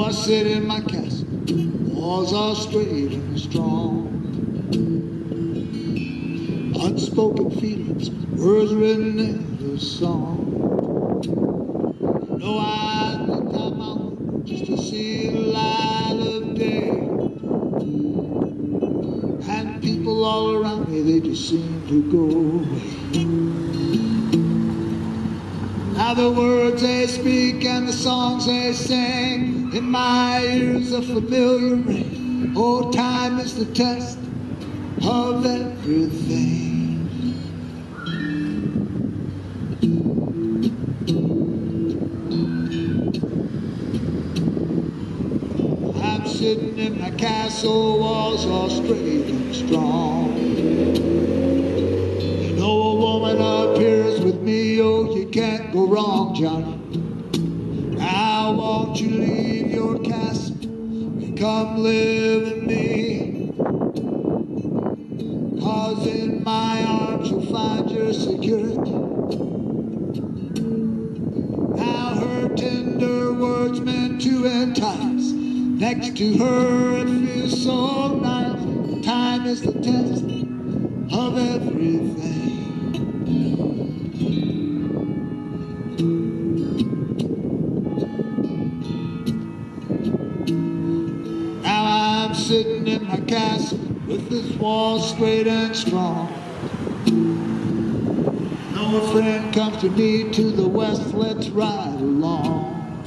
I sit in my castle, walls are straight and strong. Unspoken feelings, words written in the song. No, I lift out my mountain just to see the light of day. And people all around me, they just seem to go away. Now the words they speak and the songs they sing in my ears a familiar ring. Oh, time is the test of everything. I'm sitting in my castle walls all straight and strong. You can't go wrong, Johnny. Now won't you leave your castle and come live with me? Cause in my arms you'll find your security. Now her tender words meant to entice. Next to her it feels so nice. Time is the test of everything. Sitting in my castle with this wall straight and strong. No friend comes to me to the west, let's ride along.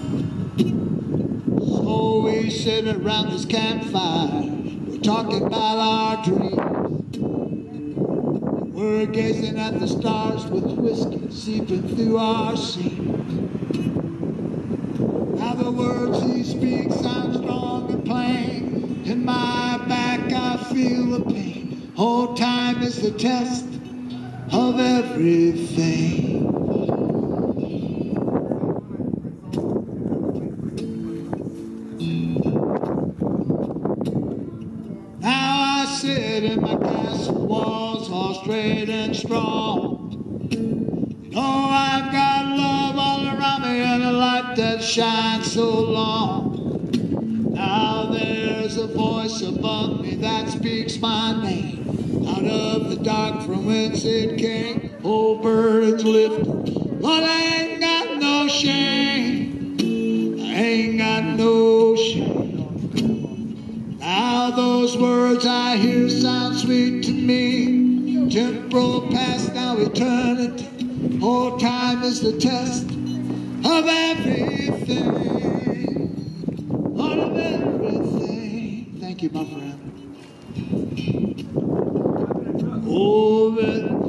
So we sit around this campfire, we're talking about our dreams. We're gazing at the stars with whiskey seeping through our seams. Now the words he speaks sound strong and plain. In my back I feel the pain. Oh, time is the test of everything. Now I sit in my castle walls all straight and strong. Oh, I've got love all around me and a light that shines so long. Now there's a voice above me that speaks my name. Out of the dark from whence it came, oh, birds lift. But I ain't got no shame. I ain't got no shame. Now those words I hear sound sweet to me. Temporal past, now eternity. Oh, time is the test of everything. Thank you, my friend. Over.